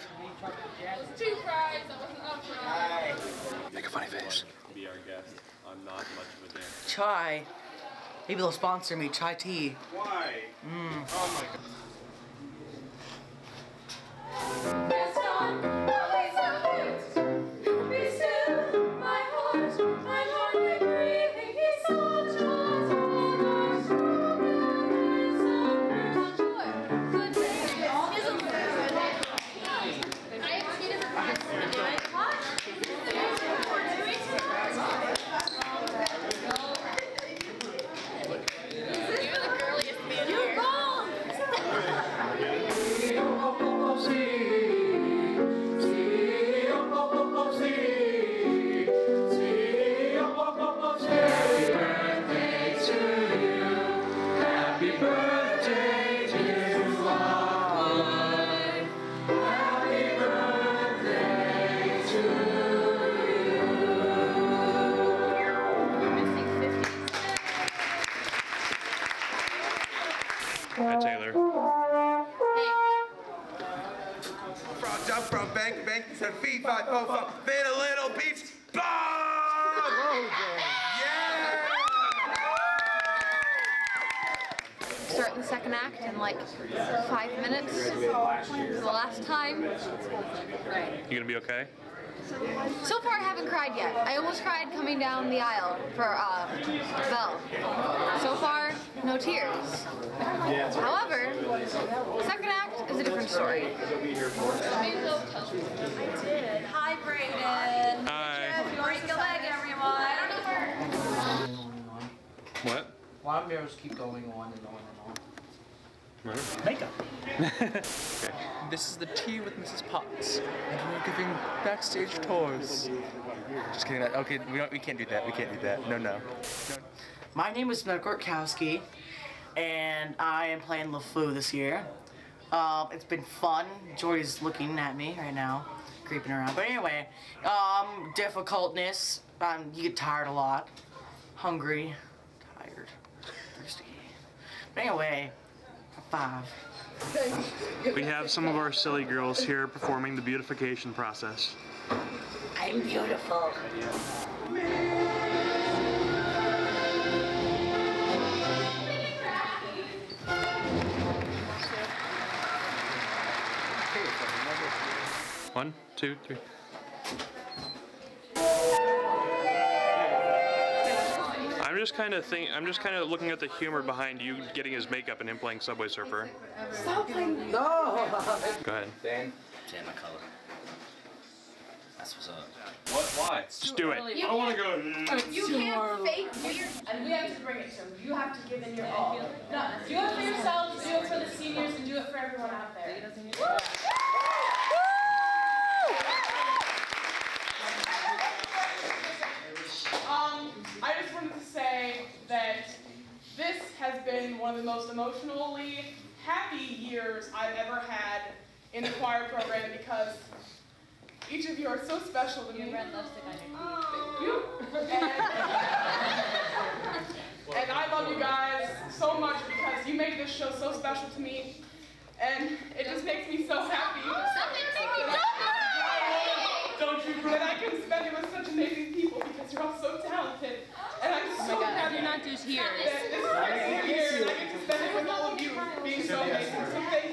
Everybody wave. Two fries, that wasn't enough fries. Make a funny face. Be our guest on not much of a day. Chai. Maybe they'll sponsor me. Chai tea. Why? Mm. Oh my god. Hi, Taylor. Frog jump from bank to bank, said feet, five, four, four, fit a little beach, bomb! Yeah! Start the second act in like five minutes. For the last time. You gonna be okay? So far, I haven't cried yet. I almost cried coming down the aisle for uh, Belle. So far, no tears. However, second act is a different story. I did. Hi, Brayden. Hi. Break a leg, everyone. What? Why do mirrors keep going on and on and on? Makeup. This is the tea with Mrs. Potts, and we're giving backstage tours. Just kidding. That okay? We don't. We can't do that. We can't do that. No, no. My name is Matt Gorkowski, and I am playing LeFou this year. Um, it's been fun. Joy's looking at me right now, creeping around. But anyway, um, difficultness. Um, you get tired a lot, hungry, tired, thirsty. But anyway, five. We have some of our silly girls here performing the beautification process. I'm beautiful. One, two, three. I'm just kind of think. I'm just kind of looking at the humor behind you getting his makeup and him playing Subway Surfer. Stop playing. No. Go ahead. Dan? Tan my color. That's what's up. What? Why? Just do it. I don't want to go. Uh, you can't fake weird, and we have to bring it to them. You have to give in your all. No, do it for yourselves, do it for the seniors, and do it for everyone out there. Um, I just wanted to say that this has been one of the most emotionally happy years I've ever had in the choir program because each of you are so special to me. Thank you. And, and I love you guys so much because you make this show so special to me. And it just makes me so happy. Oh, thank you